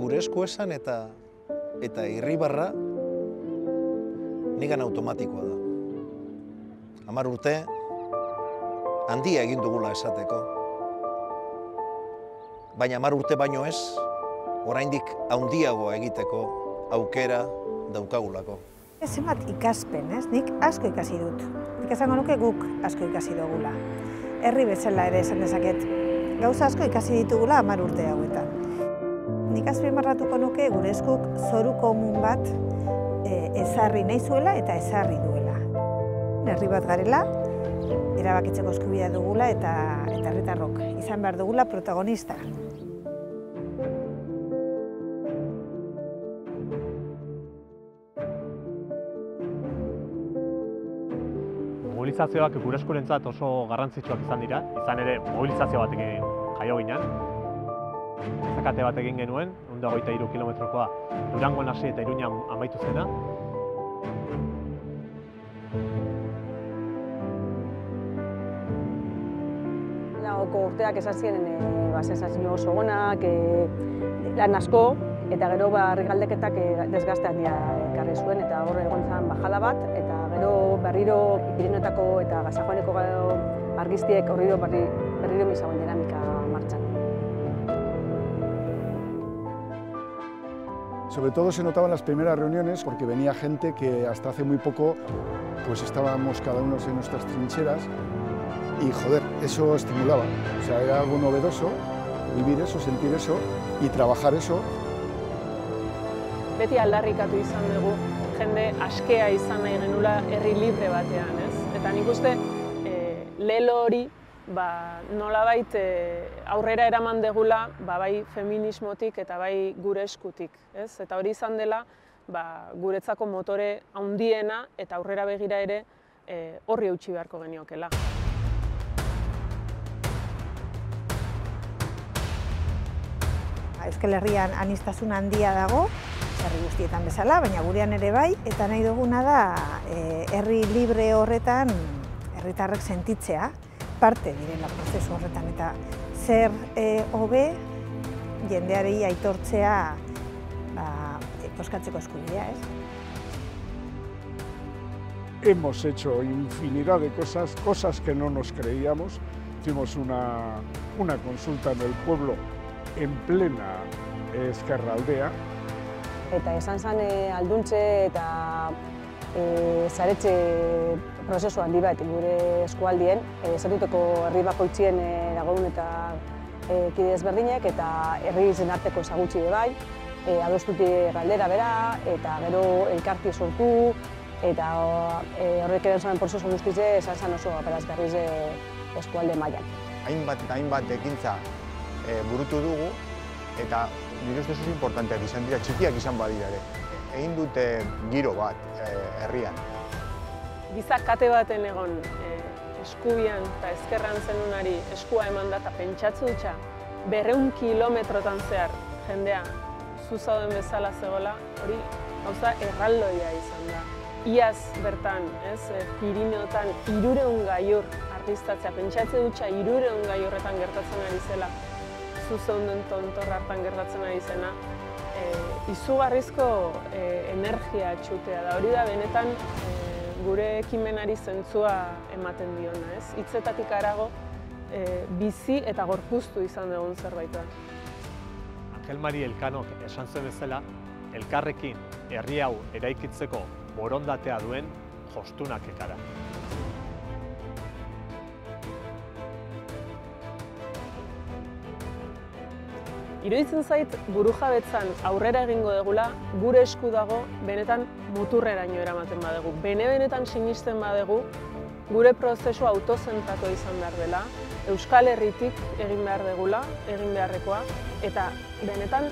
Gure esku esan eta eta irribarra nigan automatikoa da. Hamar urte handia egin dugula esateko. Baina hamar urte baino ez, oraindik handiagoa egiteko aukera daukagulako. Zenbat ikaspen, ez? Nik asko ikasi dut. Nik esango nuke guk asko ikasi dugula. Herri bezala ere esan dezaket. Gauza asko ikasi ditugula hamar urte hauetan. Nik azpimarratuko nuke gure eskuk zoru komun bat e, ezarri nahi zuela eta ezarri duela. Herri bat garela, erabakitzeko eskubidea dugula eta eta herritarrok izan behar dugula protagonista. Mobilizazioak gure eskurentzat oso garrantzitsuak izan dira, izan ere mobilizazio batekin jaio ginen. Zakate bat egin genuen, unda goita iru kilometrokoa Durangoan hasi eta Iruña amaitu zena. Lagoko urteak esan ziren e, ba, sensazio oso gonak, e, lan asko, eta gero ba, galdeketak e, desgazte handia ekarri zuen, eta horre egon zen bajada bat, eta gero berriro Pirinotako eta Gazajoaneko argiztiek horriro berri, berriro mizagoen dinamika martxan. Sobre todo se notaban las primeras reuniones porque venía gente que hasta hace muy poco pues estábamos cada uno en nuestras trincheras y joder, eso estimulaba. O sea, era algo novedoso vivir eso, sentir eso y trabajar eso. Beti aldarrikatu izan dugu, jende askea izan nahi genula herri libre batean, ez? Eta nik uste e, lelo hori ba, nolabait e, aurrera eraman degula ba, bai feminismotik eta bai gure eskutik. Ez? Eta hori izan dela ba, guretzako motore handiena eta aurrera begira ere e, horri eutxi beharko geniokela. Euskal Herrian anistasun handia dago, herri guztietan bezala, baina gurean ere bai, eta nahi duguna da herri libre horretan herritarrek sentitzea, parte direla prozesu horretan, eta zer hobe jendeari aitortzea ba, poskatzeko eskubidea, ez? Hemos hecho infinidad de cosas, cosas que no nos creíamos. Hicimos una, una consulta en el pueblo en plena Ezkerraldea. Eta esan zen e, alduntze eta e, zaretxe prozesu handi bat gure eskualdien, e, zeruteko herri bakoitzien e, dagoen eta e, kide ezberdinek eta herri zen arteko ezagutzi bai, e, adostuti galdera bera eta gero elkarti sortu eta e, horrek ere zuen prozesu guztize esan zen oso aperaz berriz e, eskualde mailan. Hainbat eta hainbat ekintza e, burutu dugu eta nire ustez oso importanteak izan dira, txikiak izan badira ere. Egin dute giro bat e, herrian. Gizak kate baten egon e, eskubian eta ezkerran zenunari eskua eman da eta pentsatzu dutxa berreun kilometrotan zehar jendea zuzauden bezala zegoela, hori gauza erraldoia izan da. Iaz bertan, ez, Pirineotan irureun gaiur artistatzea, pentsatze dutxa irureun gaiurretan gertatzen ari zela zuzeunden tontor hartan gertatzen ari zena, e, izugarrizko e, energia txutea da. Hori da benetan e, gure ekimenari zentzua ematen diona, ez? Hitzetatik arago e, bizi eta gorpuztu izan dugun zerbait da. Angel Mari Elkanok esan zen bezala, elkarrekin herri hau eraikitzeko borondatea duen jostunak ekara. Iruditzen zait buru jabetzan aurrera egingo degula, gure esku dago benetan muturreraino eramaten badegu. Bene-benetan sinisten badegu, gure prozesu autozentrako izan behar dela, Euskal Herritik egin behar degula, egin beharrekoa, eta benetan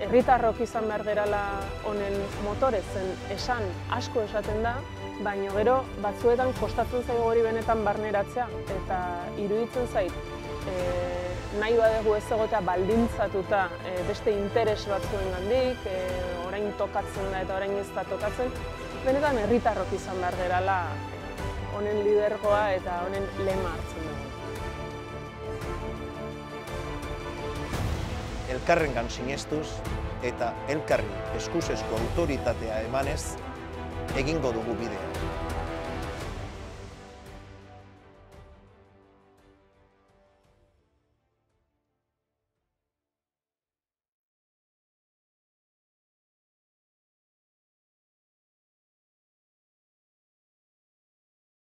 herritarrok izan behar gerala honen motore zen esan asko esaten da, baina gero batzuetan kostatzen zaigu hori benetan barneratzea, eta iruditzen zait e, nahi badugu ez egota baldintzatuta e, beste interes batzuen gandik, e, eh, orain tokatzen da eta orain ez da tokatzen, benetan herritarrok izan behar gerala eh, honen lidergoa eta honen lema hartzen dugu. Elkarrengan sinestuz eta elkarri eskuzezko autoritatea emanez egingo dugu bidea.